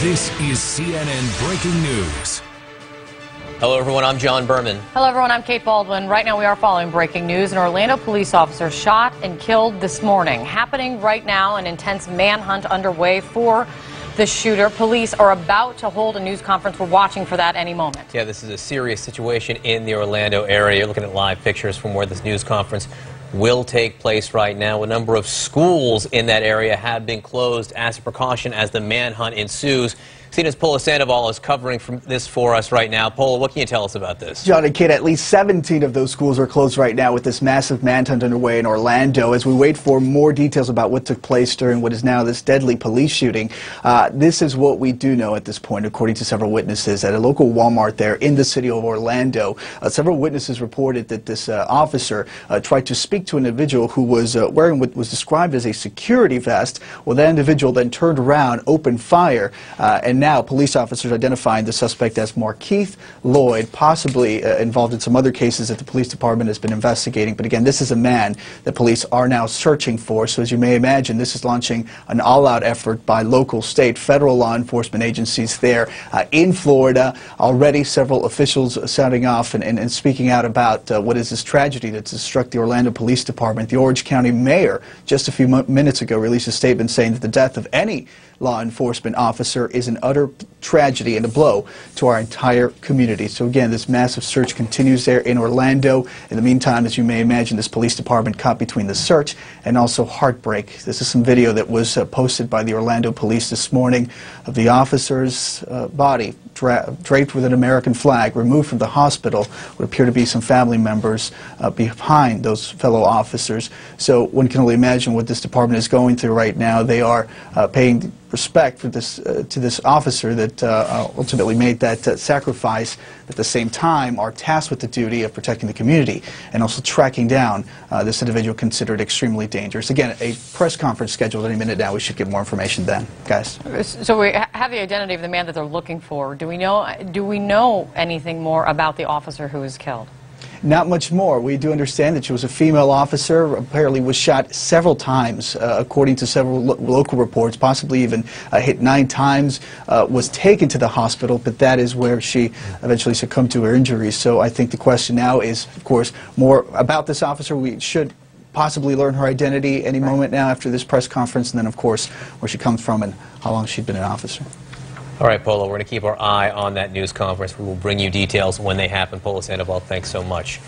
This is CNN Breaking News. Hello, everyone. I'm John Berman. Hello, everyone. I'm Kate Bolduan. Right now, we are following breaking news. An Orlando police officer shot and killed this morning. Happening right now, an intense manhunt underway for the shooter. Police are about to hold a news conference. We're watching for that any moment. Yeah, this is a serious situation in the Orlando area. You're looking at live pictures from where this news conference will take place right now. A number of schools in that area have been closed as a precaution as the manhunt ensues. CNN's Polo Sandoval is covering this for us right now. Paula, what can you tell us about this? John and at least 17 of those schools are closed right now with this massive manhunt underway in Orlando. As we wait for more details about what took place during what is now this deadly police shooting, uh, this is what we do know at this point, according to several witnesses at a local Walmart there in the city of Orlando. Uh, several witnesses reported that this uh, officer uh, tried to speak to an individual who was uh, wearing what was described as a security vest. Well, that individual then turned around, opened fire, uh, and now police officers identifying the suspect as Markeith Loyd, possibly uh, involved in some other cases that the police department has been investigating. But again, this is a man that police are now searching for. So as you may imagine, this is launching an all-out effort by local, state, federal law enforcement agencies there uh, in Florida. Already several officials sounding off and, and, and speaking out about uh, what is this tragedy that's struck the Orlando Police Department. The Orange County mayor just a few minutes ago released a statement saying that the death of any law enforcement officer is an utter tragedy and a blow to our entire community. So again, this massive search continues there in Orlando. In the meantime, as you may imagine, this police department caught between the search and also heartbreak. This is some video that was uh, posted by the Orlando police this morning of the officer's uh, body dra draped with an American flag, removed from the hospital, would appear to be some family members uh, behind those fellow officers. So one can only imagine what this department is going through right now. They are uh, paying respect for this, uh, to this officer that uh, ultimately made that uh, sacrifice. At the same time, are tasked with the duty of protecting the community and also tracking down uh, this individual considered extremely dangerous. Again, a press conference scheduled any minute now. We should get more information then, guys. So we have the identity of the man that they're looking for. Do we know? Do we know anything more about the officer who was killed? Not much more. We do understand that she was a female officer, apparently was shot several times, uh, according to several lo local reports, possibly even uh, hit nine times, uh, was taken to the hospital, but that is where she eventually succumbed to her injuries. So I think the question now is, of course, more about this officer. We should possibly learn her identity any right. moment now after this press conference, and then, of course, where she comes from and how long she'd been an officer. All right, Polo, we're going to keep our eye on that news conference. We will bring you details when they happen. Polo Sandoval, thanks so much.